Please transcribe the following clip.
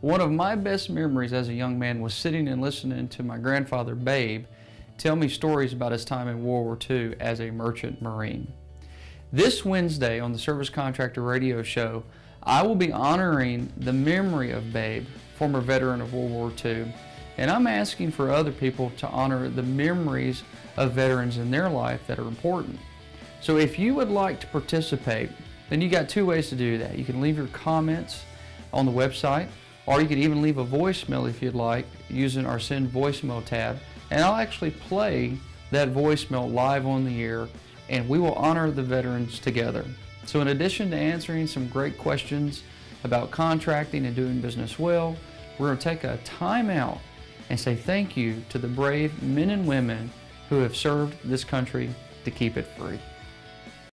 One of my best memories as a young man was sitting and listening to my grandfather, Babe, tell me stories about his time in World War II as a merchant marine. This Wednesday on the Service Contractor Radio Show, I will be honoring the memory of Babe, former veteran of World War II, and I'm asking for other people to honor the memories of veterans in their life that are important. So if you would like to participate, then you got two ways to do that. You can leave your comments on the website, or you can even leave a voicemail if you'd like using our send voicemail tab. And I'll actually play that voicemail live on the air and we will honor the veterans together. So in addition to answering some great questions about contracting and doing business well, we're going to take a time out and say thank you to the brave men and women who have served this country to keep it free.